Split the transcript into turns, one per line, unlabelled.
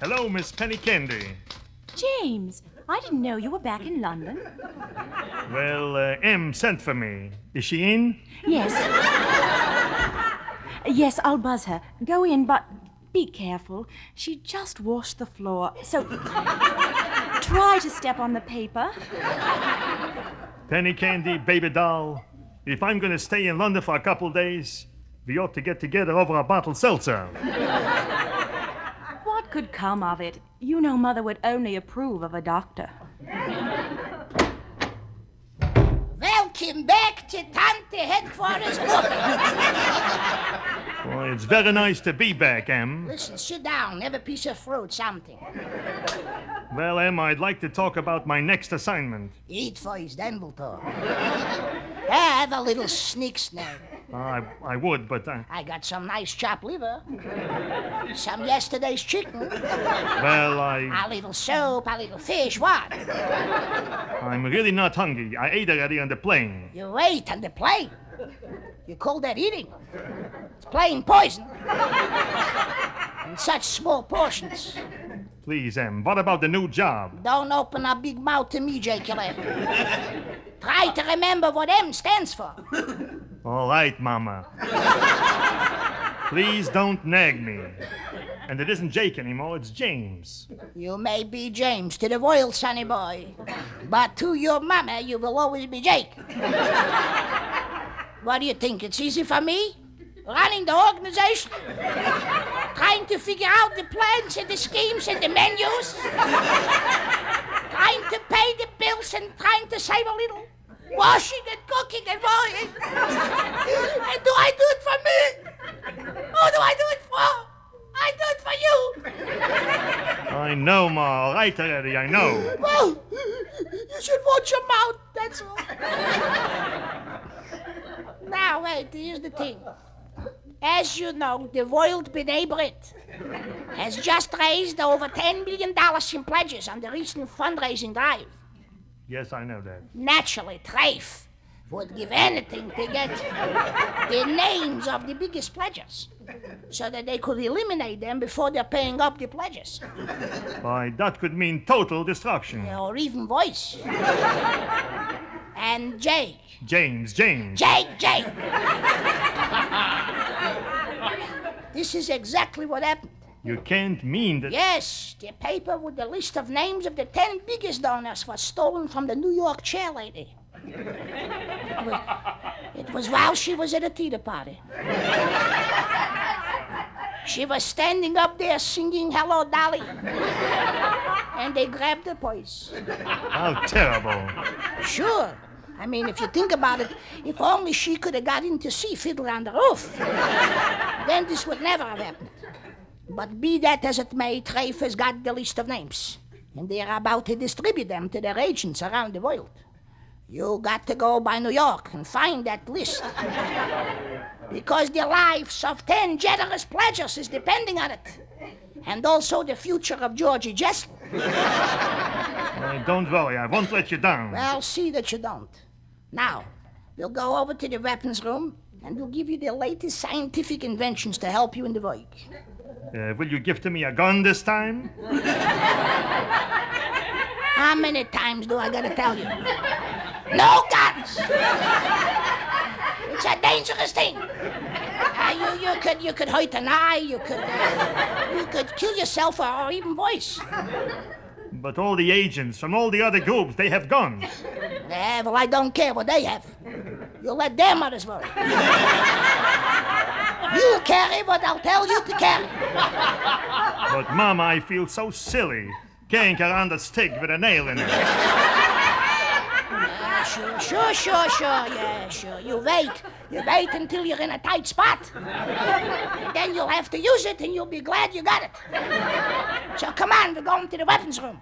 Hello, Miss Penny Candy.
James, I didn't know you were back in London.
Well, uh, M sent for me. Is she in?
Yes. yes, I'll buzz her. Go in, but be careful. She just washed the floor, so try to step on the paper.
Penny Candy, baby doll. If I'm going to stay in London for a couple days, we ought to get together over a bottle seltzer.
What could come of it? You know Mother would only approve of a doctor.
Welcome back to Tante Headquarters Book.
Well, it's very nice to be back, Em.
Listen, sit down. Have a piece of fruit, something.
Well, Em, I'd like to talk about my next assignment.
Eat first, then we'll talk. Have a little sneak snack.
I, I would, but uh,
I got some nice chopped liver, some yesterday's chicken,
well, I
a little soup, a little fish. What?
I'm really not hungry. I ate already on the plane.
You ate on the plane. You call that eating? It's plain poison. In such small portions.
Please, Em, what about the new job?
Don't open a big mouth to me, Jake. Try to remember what M stands for.
All right, Mama. Please don't nag me. And it isn't Jake anymore, it's James.
You may be James to the royal sonny boy, but to your mama, you will always be Jake. what do you think? It's easy for me? Running the organization? Trying to figure out the plans and the schemes and the menus? trying to pay the bills and trying to save a little? Washing and cooking and mowing? I do it for me? Who do I do it for? I do it for you.
I know, Ma. All right already, I know.
Well, you should watch your mouth, that's all. now, wait, here's the thing. As you know, the Royal B'nai B'rith has just raised over $10 million in pledges on the recent fundraising drive.
Yes, I know that.
Naturally, Trafe would give anything to get the names of the biggest pledges so that they could eliminate them before they're paying up the pledges.
Why, that could mean total destruction.
Or even voice. and Jake.
James, James.
Jake, Jake! this is exactly what happened.
You can't mean that.
Yes, the paper with the list of names of the ten biggest donors was stolen from the New York chair lady. It was, it was while she was at a theater party. She was standing up there singing Hello Dolly. And they grabbed her purse.
How terrible.
Sure. I mean, if you think about it, if only she could have got in to see Fiddler on the Roof, then this would never have happened. But be that as it may, Trafe has got the list of names, and they are about to distribute them to their agents around the world. You got to go by New York and find that list. because the lives of ten generous pledgers is depending on it. And also the future of Georgie.
Uh, don't worry, I won't let you down.
Well, see that you don't. Now, we'll go over to the weapons room and we'll give you the latest scientific inventions to help you in the work.
Uh, will you give to me a gun this time?
How many times do I gotta tell you? No guns! It's a dangerous thing. Uh, you, you could you could hurt an eye, you could uh, you could kill yourself or, or even worse.
But all the agents from all the other groups, they have guns.
Yeah, well, I don't care what they have. You let their mothers worry. you carry what I'll tell you to carry.
But, Mama, I feel so silly carrying around a stick with a nail in it.
Sure, sure, sure, sure, yeah, sure. You wait. You wait until you're in a tight spot. And then you'll have to use it and you'll be glad you got it. So come on, we're going to the weapons room.